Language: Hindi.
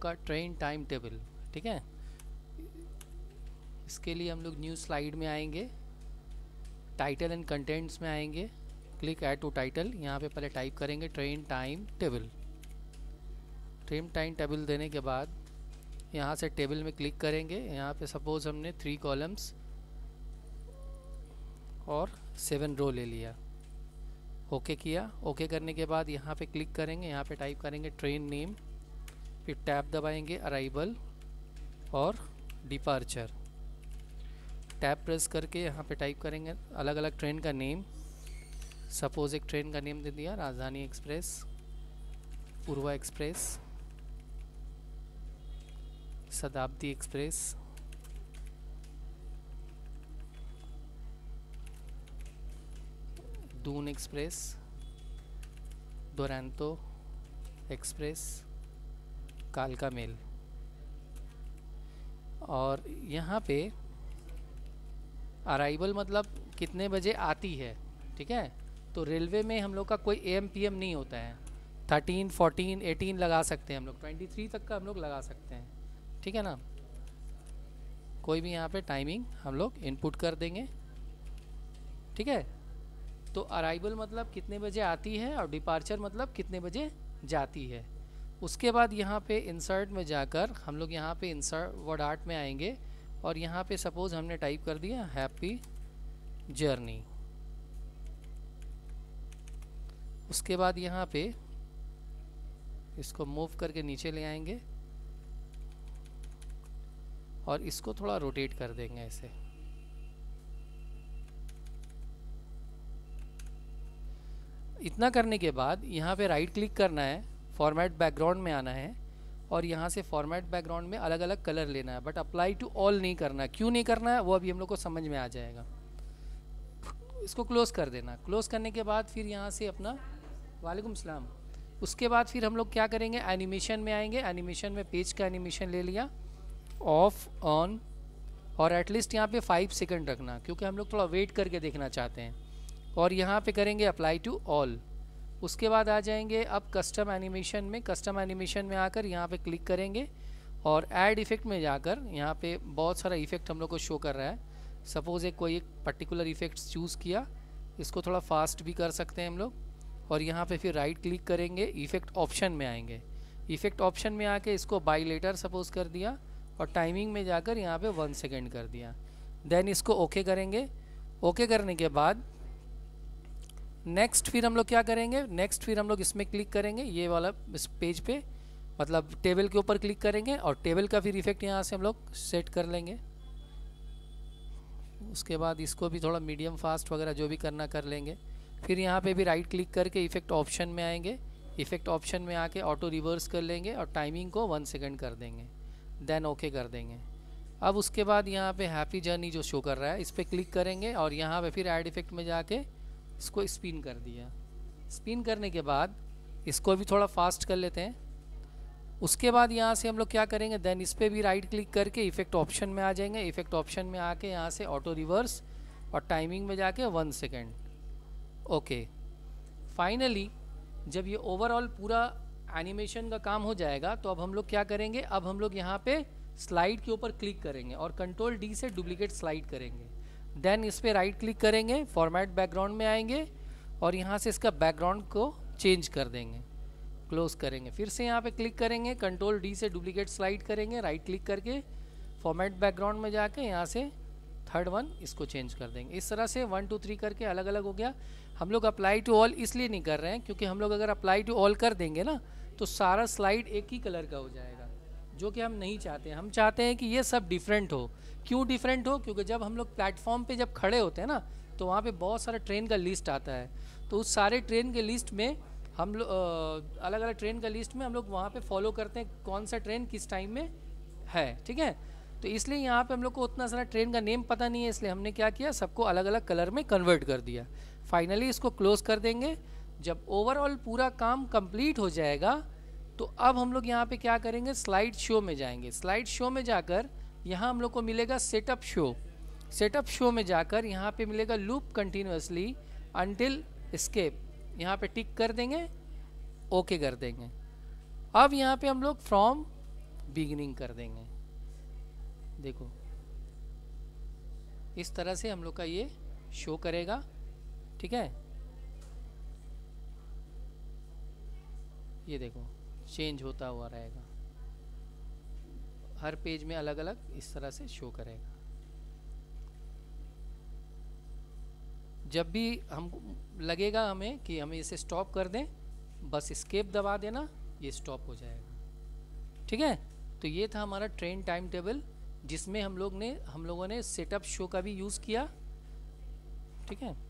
लोग का ट्रेन टाइम टेबल ठीक है? इसके लिए हम लोग न्यू स्लाइड में आएँगे टाइटल एंड कंटेंट्स में आएँगे क्लिक ऐड टू टाइटल यहाँ पे पहले टाइप करेंगे train time table train time table देने के बाद यहाँ से टेबल में क्लिक करेंगे, यहाँ पे सपोज़ हमने थ्री कॉलम्स और सेवन रो ले लिया. ओके किया? ओके करने के बाद यहाँ पे क्लिक करेंगे, यहाँ पे टाइप करेंगे ट्रेन नेम फिर टैब दबाएँगे अराइवल और डिपार्चर। टैब प्रेस करके यहाँ पे टाइप करेंगे अलग अलग ट्रेन का नेम। सपोज़ एक ट्रेन का नेम दे दिया, Rajdhani express Purva express, Shatabdi express. Doon express, Duronto express. कालका मेल। और यहाँ पे अराइवल मतलब कितने बजे आती है, ठीक है? तो रेलवे में हम लोग का कोई ए एम पी एम नहीं होता है। थर्टीन फोर्टीन एटीन लगा सकते हैं हम लोग। ट्वेंटी थ्री तक का हम लोग लगा सकते हैं, ठीक है ना? कोई भी यहाँ पे टाइमिंग हम लोग इनपुट कर देंगे, ठीक है? तो अराइवल मतलब कितने बजे आती है और डिपार्चर मतलब कितने बजे जाती है? उसके बाद यहाँ पे इंसर्ट में जाकर हम लोग यहाँ पे इंसर्ट वर्ड आर्ट में आएँगे और यहाँ पे सपोज़ हमने टाइप कर दिया हैप्पी जर्नी उसके बाद यहाँ पे इसको मूव करके नीचे ले आएँगे और इसको थोड़ा रोटेट कर देंगे ऐसे। इतना करने के बाद यहाँ पे राइट क्लिक करना है फॉर्मेट बैकग्राउंड में आना है और यहाँ से फॉर्मेट बैकग्राउंड में अलग अलग कलर लेना है बट अप्लाई टू ऑल नहीं करना है। क्यों नहीं करना है, वो अभी हम लोग को समझ में आ जाएगा। इसको क्लोज कर देना। क्लोज करने के बाद फिर यहाँ से अपना वालेकुम सलाम। उसके बाद फिर हम लोग क्या करेंगे एनिमेशन में आएँगे। एनिमेशन में पेज का एनिमेशन ले लिया। ऑफ़ ऑन और एटलीस्ट यहाँ पे फाइव सेकंड रखना, क्योंकि हम लोग थोड़ा वेट करके देखना चाहते हैं। और यहाँ पे करेंगे अप्लाई टू ऑल उसके बाद आ जाएँगे अब कस्टम एनिमेशन में कस्टम एनिमेशन में आकर यहाँ पे क्लिक करेंगे और ऐड इफ़ेक्ट में जाकर यहाँ पे बहुत सारा इफ़ेक्ट हम लोग को शो कर रहा है। सपोज़ एक कोई एक पर्टिकुलर इफ़ेक्ट चूज़ किया, इसको थोड़ा फास्ट भी कर सकते हैं हम लोग और यहाँ पे फिर राइट क्लिक करेंगे इफ़ेक्ट ऑप्शन में आएँगे। इफ़ेक्ट ऑप्शन में आके इसको बाई लेटर सपोज़ कर दिया और टाइमिंग में जाकर यहाँ पे वन सेकेंड कर दिया। देन इसको ओके करेंगे। ओके करने के बाद नेक्स्ट फिर हम लोग क्या करेंगे? नेक्स्ट फिर हम लोग इसमें क्लिक करेंगे, ये वाला इस पेज पे मतलब टेबल के ऊपर क्लिक करेंगे और टेबल का फिर इफ़ेक्ट यहाँ से हम लोग सेट कर लेंगे। उसके बाद इसको भी थोड़ा मीडियम फास्ट वगैरह जो भी करना कर लेंगे। फिर यहाँ पे भी राइट क्लिक करके इफ़ेक्ट ऑप्शन में आएँगे। इफ़ेक्ट ऑप्शन में आके ऑटो रिवर्स कर लेंगे और टाइमिंग को वन सेकेंड कर देंगे। देन ओके कर देंगे। अब उसके बाद यहाँ पे हैप्पी जर्नी जो शो कर रहा है, इस पर क्लिक करेंगे और यहाँ पे फिर ऐड इफ़ेक्ट में जाके इसको स्पिन कर दिया। स्पिन करने के बाद इसको भी थोड़ा फास्ट कर लेते हैं। उसके बाद यहाँ से हम लोग क्या करेंगे? देन इस पर भी राइट क्लिक करके इफ़ेक्ट ऑप्शन में आ जाएँगे। इफ़ेक्ट ऑप्शन में आके यहाँ से ऑटो रिवर्स और टाइमिंग में जाके वन सेकेंड ओके फाइनली जब ये ओवरऑल पूरा एनिमेशन का काम हो जाएगा तो अब हम लोग क्या करेंगे? अब हम लोग यहाँ पे स्लाइड के ऊपर क्लिक करेंगे और कंट्रोल डी से डुप्लीकेट स्लाइड करेंगे। देन इस पर राइट क्लिक करेंगे फॉर्मेट बैकग्राउंड में आएँगे और यहाँ से इसका बैकग्राउंड को चेंज कर देंगे। क्लोज करेंगे। फिर से यहाँ पे क्लिक करेंगे कंट्रोल डी से डुप्लीकेट स्लाइड करेंगे राइट क्लिक करके फॉर्मेट बैकग्राउंड में जाके यहाँ से थर्ड वन इसको चेंज कर देंगे। इस तरह से वन टू थ्री करके अलग अलग हो गया। हम लोग अप्लाई टू ऑल इसलिए नहीं कर रहे हैं, क्योंकि हम लोग अगर अप्लाई टू ऑल कर देंगे ना तो सारा स्लाइड एक ही कलर का हो जाएगा। जो कि हम नहीं चाहते, हम चाहते हैं कि ये सब डिफरेंट हो। क्यों डिफरेंट हो? क्योंकि जब हम लोग प्लेटफॉर्म पे जब खड़े होते हैं ना तो वहाँ पे बहुत सारा ट्रेन का लिस्ट आता है। तो उस सारे ट्रेन के लिस्ट में हम लोग अलग अलग ट्रेन का लिस्ट में हम लोग वहाँ पे फॉलो करते हैं कौन सा ट्रेन किस टाइम में है, ठीक है? तो इसलिए यहाँ पे हम लोग को उतना सारा ट्रेन का नेम पता नहीं है, इसलिए हमने क्या किया? सबको अलग अलग कलर में कन्वर्ट कर दिया। फाइनली इसको क्लोज कर देंगे। जब ओवरऑल पूरा काम कंप्लीट हो जाएगा तो अब हम लोग यहाँ पे क्या करेंगे? स्लाइड शो में जाएँगे। स्लाइड शो में जाकर यहाँ हम लोग को मिलेगा सेटअप शो सेटअप शो में जाकर यहाँ पे मिलेगा लूप कंटिन्यूसली अनटिल स्केप यहाँ पे टिक कर देंगे। ओके कर देंगे। अब यहाँ पे हम लोग फ्रॉम बिगिनिंग कर देंगे। देखो। इस तरह से हम लोग का ये शो करेगा। ठीक है? ये देखो। चेंज होता हुआ रहेगा। हर पेज में अलग अलग इस तरह से शो करेगा। जब भी हम, लगेगा हमें कि हमें इसे स्टॉप कर दें, बस स्केप दबा देना, ये स्टॉप हो जाएगा। ठीक है? तो ये था हमारा ट्रेन टाइम टेबल जिसमें हम लोग ने, हम लोगों ने सेटअप शो का भी यूज़ किया। ठीक है?